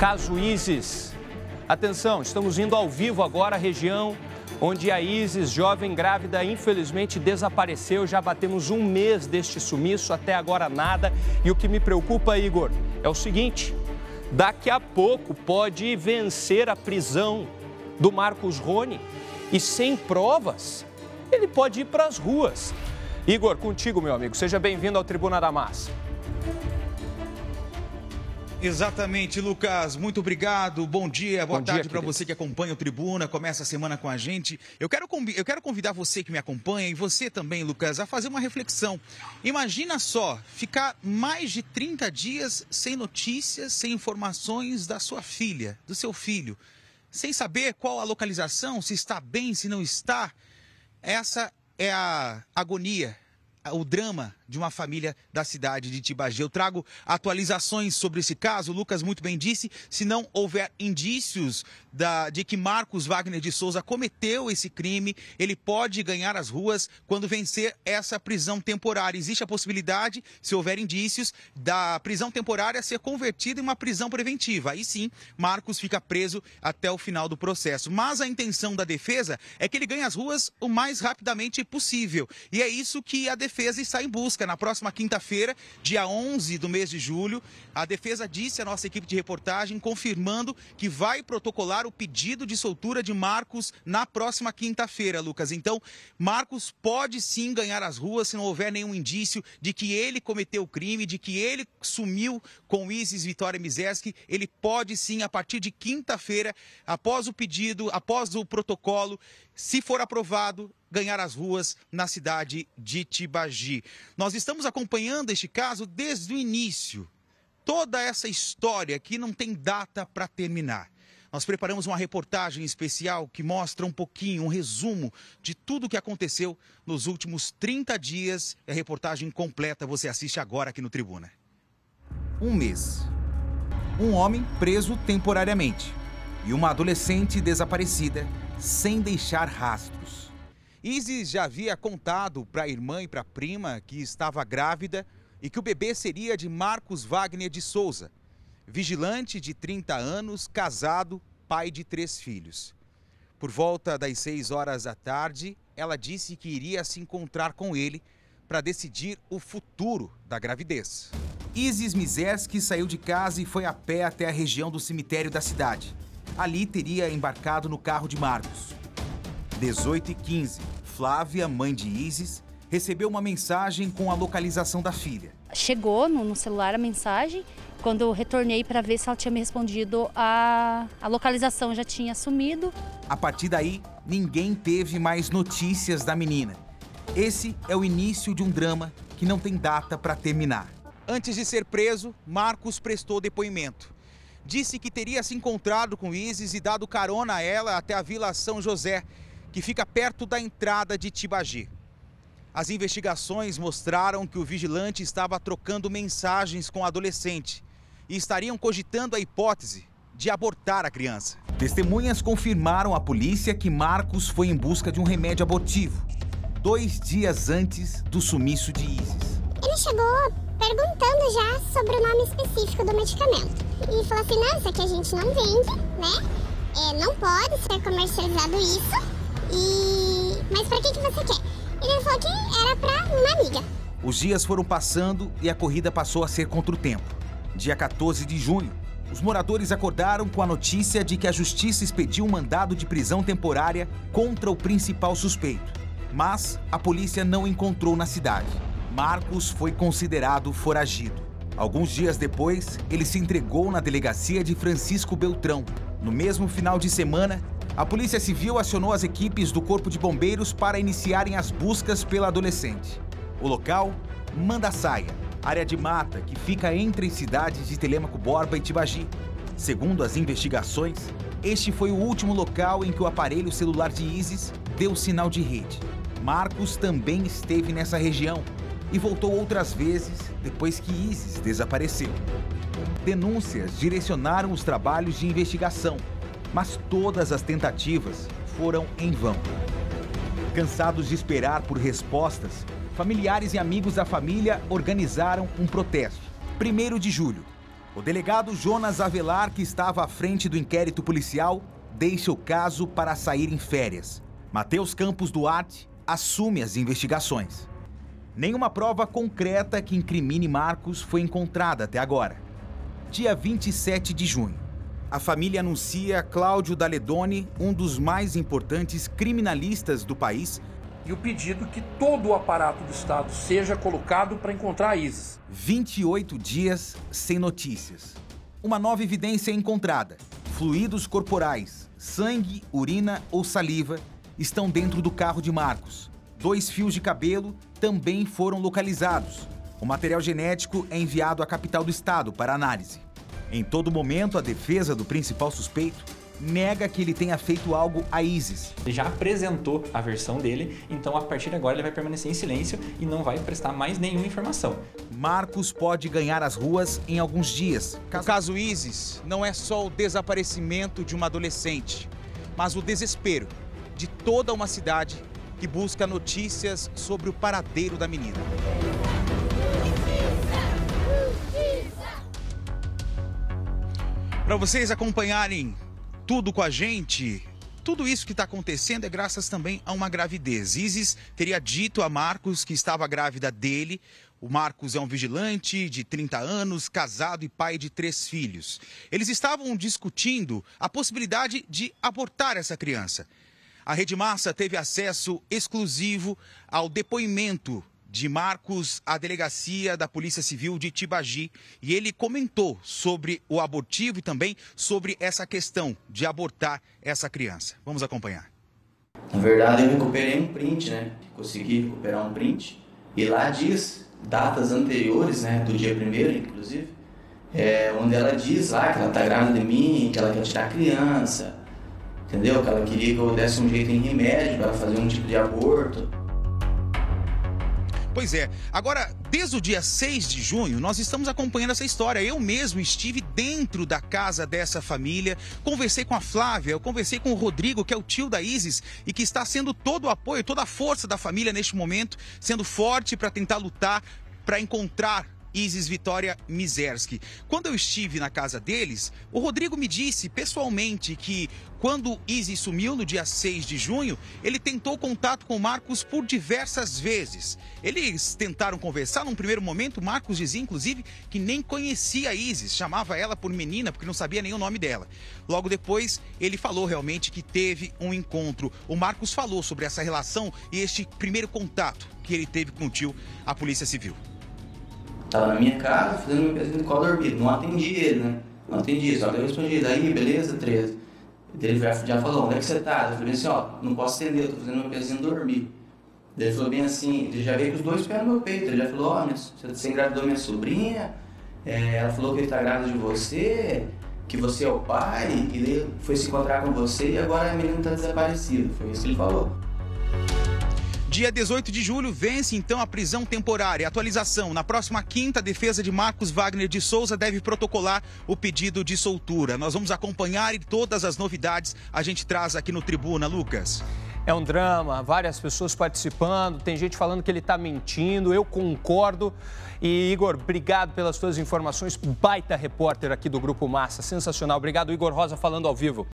Caso Isis. Atenção, estamos indo ao vivo agora à região onde a Isis, jovem grávida, infelizmente desapareceu. Já batemos um mês deste sumiço, até agora nada. E o que me preocupa, Igor, é o seguinte: daqui a pouco pode vencer a prisão do Marcos Rony e sem provas, ele pode ir para as ruas. Igor, contigo, meu amigo. Seja bem-vindo ao Tribuna da Massa. Exatamente, Lucas. Muito obrigado. Bom dia, boa Bom tarde para você que acompanha o Tribuna, começa a semana com a gente. Eu quero, eu quero convidar você que me acompanha e você também, Lucas, a fazer uma reflexão. Imagina só, ficar mais de 30 dias sem notícias, sem informações da sua filha, do seu filho, sem saber qual a localização, se está bem, se não está. Essa é a agonia, o drama de uma família da cidade de Tibagi. Eu trago atualizações sobre esse caso. O Lucas muito bem disse, se não houver indícios da, de que Marcos Wagner de Souza cometeu esse crime, ele pode ganhar as ruas quando vencer essa prisão temporária. Existe a possibilidade, se houver indícios, da prisão temporária ser convertida em uma prisão preventiva. Aí sim, Marcos fica preso até o final do processo. Mas a intenção da defesa é que ele ganhe as ruas o mais rapidamente possível. E é isso que a defesa está em busca busca na próxima quinta-feira, dia 11 do mês de julho. A defesa disse à nossa equipe de reportagem, confirmando que vai protocolar o pedido de soltura de Marcos na próxima quinta-feira, Lucas. Então, Marcos pode sim ganhar as ruas se não houver nenhum indício de que ele cometeu o crime, de que ele sumiu com Isis Vitória Mizeski. Ele pode sim, a partir de quinta-feira, após o pedido, após o protocolo, se for aprovado, ganhar as ruas na cidade de Tibagi. Nós estamos acompanhando este caso desde o início. Toda essa história que não tem data para terminar. Nós preparamos uma reportagem especial que mostra um pouquinho, um resumo de tudo o que aconteceu nos últimos 30 dias. A reportagem completa você assiste agora aqui no Tribuna. Um mês. Um homem preso temporariamente e uma adolescente desaparecida sem deixar rastros. Isis já havia contado para a irmã e para a prima que estava grávida e que o bebê seria de Marcos Wagner de Souza, vigilante de 30 anos, casado, pai de três filhos. Por volta das 6 horas da tarde, ela disse que iria se encontrar com ele para decidir o futuro da gravidez. Isis Mizerski saiu de casa e foi a pé até a região do cemitério da cidade. Ali teria embarcado no carro de Marcos. 18 e 15, Flávia, mãe de Isis, recebeu uma mensagem com a localização da filha. Chegou no, no celular a mensagem. Quando eu retornei para ver se ela tinha me respondido, a, a localização já tinha sumido. A partir daí, ninguém teve mais notícias da menina. Esse é o início de um drama que não tem data para terminar. Antes de ser preso, Marcos prestou depoimento. Disse que teria se encontrado com Isis e dado carona a ela até a Vila São José, que fica perto da entrada de Tibagi. As investigações mostraram que o vigilante estava trocando mensagens com a adolescente e estariam cogitando a hipótese de abortar a criança. Testemunhas confirmaram à polícia que Marcos foi em busca de um remédio abortivo, dois dias antes do sumiço de Isis. Ele chegou perguntando já sobre o nome específico do medicamento. E falou assim: não, isso aqui a gente não vende, né? É, não pode ser comercializado isso. E. Mas pra que, que você quer? Ele falou que era pra uma amiga. Os dias foram passando e a corrida passou a ser contra o tempo. Dia 14 de junho, os moradores acordaram com a notícia de que a justiça expediu um mandado de prisão temporária contra o principal suspeito. Mas a polícia não encontrou na cidade. Marcos foi considerado foragido. Alguns dias depois, ele se entregou na delegacia de Francisco Beltrão. No mesmo final de semana, a Polícia Civil acionou as equipes do Corpo de Bombeiros para iniciarem as buscas pela adolescente. O local, Mandaçaia, área de mata que fica entre as cidades de Telêmaco Borba e Tibagi. Segundo as investigações, este foi o último local em que o aparelho celular de Isis deu sinal de rede. Marcos também esteve nessa região e voltou outras vezes depois que Isis desapareceu. Denúncias direcionaram os trabalhos de investigação mas todas as tentativas foram em vão. Cansados de esperar por respostas, familiares e amigos da família organizaram um protesto. 1 de julho, O delegado Jonas Avelar, que estava à frente do inquérito policial, deixa o caso para sair em férias. Matheus Campos Duarte assume as investigações. Nenhuma prova concreta que incrimine Marcos foi encontrada até agora. Dia 27 de junho, a família anuncia Cláudio Daledoni, um dos mais importantes criminalistas do país, e o pedido que todo o aparato do Estado seja colocado para encontrar a Isis. 28 dias sem notícias. Uma nova evidência é encontrada. Fluidos corporais, sangue, urina ou saliva estão dentro do carro de Marcos. Dois fios de cabelo também foram localizados. O material genético é enviado à capital do estado para análise. Em todo momento, a defesa do principal suspeito nega que ele tenha feito algo a ISIS. Ele já apresentou a versão dele, então a partir de agora ele vai permanecer em silêncio e não vai prestar mais nenhuma informação. Marcos pode ganhar as ruas em alguns dias. O caso ISIS não é só o desaparecimento de uma adolescente, mas o desespero de toda uma cidade que busca notícias sobre o paradeiro da menina. Para vocês acompanharem tudo com a gente. Tudo isso que está acontecendo é graças também a uma gravidez. Isis teria dito a Marcos que estava grávida dele. O Marcos é um vigilante de 30 anos, casado e pai de três filhos. Eles estavam discutindo a possibilidade de abortar essa criança. A Rede Massa teve acesso exclusivo ao depoimento de Marcos à delegacia da Polícia Civil de Tibagi e ele comentou sobre o abortivo e também sobre essa questão de abortar essa criança. Vamos acompanhar. Na verdade, eu recuperei um print, né? Consegui recuperar um print e lá diz datas anteriores, né? Do dia primeiro, inclusive, é, onde ela diz lá que ela tá grávida de mim, que ela quer tirar a criança, entendeu? Que ela queria que eu desse um jeito em remédio para fazer um tipo de aborto. Pois é. Agora, desde o dia 6 de junho, nós estamos acompanhando essa história. Eu mesmo estive dentro da casa dessa família, conversei com a Flávia, eu conversei com o Rodrigo, que é o tio da Isis, e que está sendo todo o apoio, toda a força da família neste momento, sendo forte para tentar lutar, para encontrar Isis Vitória Mizerski. Quando eu estive na casa deles, o Rodrigo me disse pessoalmente que quando Isis sumiu no dia 6 de junho, ele tentou contato com Marcos por diversas vezes. Eles tentaram conversar num primeiro momento, Marcos dizia inclusive que nem conhecia Isis, chamava ela por menina porque não sabia nem o nome dela. Logo depois, ele falou realmente que teve um encontro. O Marcos falou sobre essa relação e este primeiro contato que ele teve com o tio, a Polícia Civil. Tava na minha casa, fazendo meu pezinho de cola dormido. Não atendi ele, né? Não atendi, só que eu respondi, daí, beleza, 13. Ele já falou, onde é que você tá? Eu falei assim, ó, não posso atender, eu tô fazendo meu pezinho dormir. Ele falou bem assim, ele já veio com os dois pés no meu peito. Ele já falou, ó, oh, você engravidou minha sobrinha, é, ela falou que ele tá grávida de você, que você é o pai, e ele foi se encontrar com você e agora a menina tá desaparecida. Foi isso que ele falou. Dia 18 de julho vence então a prisão temporária. Atualização: na próxima quinta, a defesa de Marcos Wagner de Souza deve protocolar o pedido de soltura. Nós vamos acompanhar e todas as novidades a gente traz aqui no Tribuna, Lucas. É um drama, várias pessoas participando, tem gente falando que ele está mentindo, eu concordo. E Igor, obrigado pelas suas informações, baita repórter aqui do Grupo Massa, sensacional. Obrigado, Igor Rosa, falando ao vivo.